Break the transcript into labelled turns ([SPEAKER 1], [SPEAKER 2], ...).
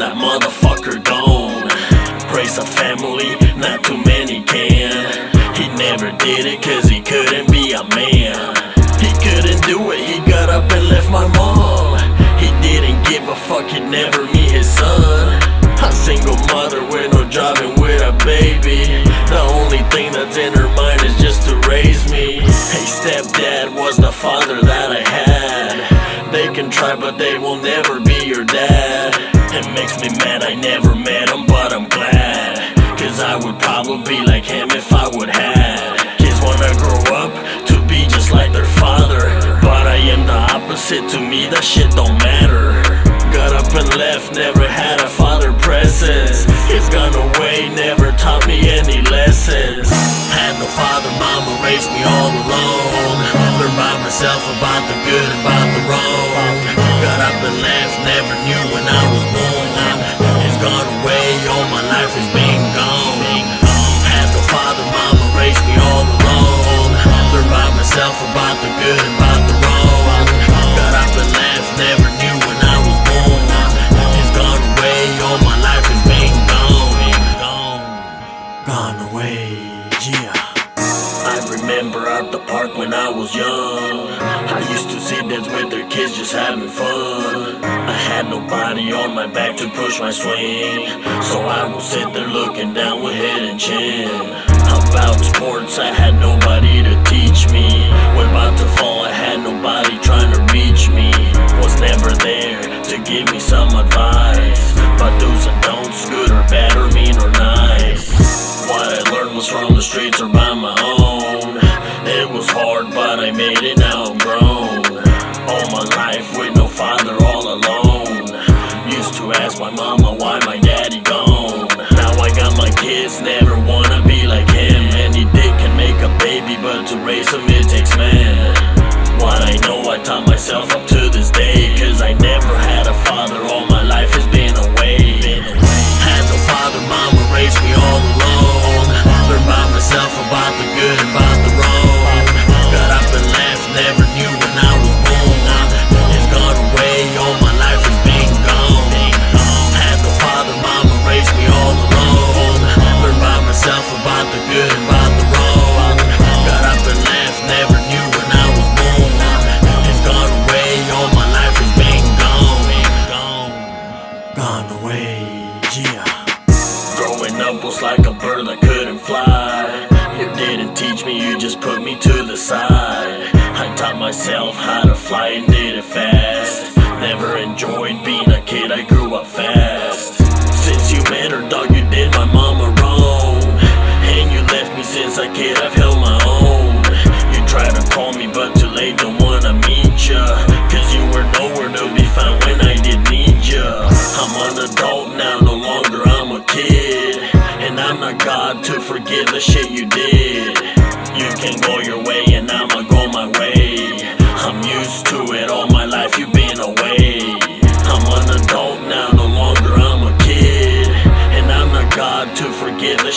[SPEAKER 1] that motherfucker gone. Praise a family, not too many can. He never did it cause he couldn't be a man. He couldn't do it, he got up and left my mom. He didn't give a fuck, he'd never meet his son. A single mother with no job and with a baby. The only thing that's in her mind is just to raise me. Hey, stepdad was the father that I had. They can try, but they will never be your dad. It makes me mad I never met him, but I'm glad. Cause I would probably be like him if I would have. Kids wanna grow up to be just like their father. But I am the opposite, to me that shit don't matter. Got up and left, never had a father presence. He's gone away, never taught me any lessons. Had no father, mama raised me all alone. Learned by myself about the good, about the wrong. Got up and left, never knew kids just having fun. I had nobody on my back to push my swing. So I would sit there looking down with head and chin. About sports, I had nobody to teach me. When about to fall, I had nobody trying to reach me. Was never there to give me some advice. About do's and don'ts, good or bad or mean or nice. What I learned was from the streets or my Ask my mama why my daddy gone. Now I got my kids, never wanna be like him. Any dick can make a baby, but to raise him it takes man. What I know, I taught myself up to this day. Cause I never had a father, all my life has been away. Had no father, mama raised me all alone. Teach me, you just put me to the side. I taught myself how to fly and did it fast. Never enjoyed being a kid, I grew up fast. Since you met her, dog, you did my mama wrong. And you left me since a kid, I've held my own. You tried to call me, but too late, don't wanna meet ya. Cause you were nowhere to be found when I did need ya. I'm an adult now, no longer I'm a kid. And I'm not God to forgive the shit you did your way and I'ma go my way. I'm used to it, all my life you've been away. I'm an adult now, no longer I'm a kid. And I'm not God to forgive the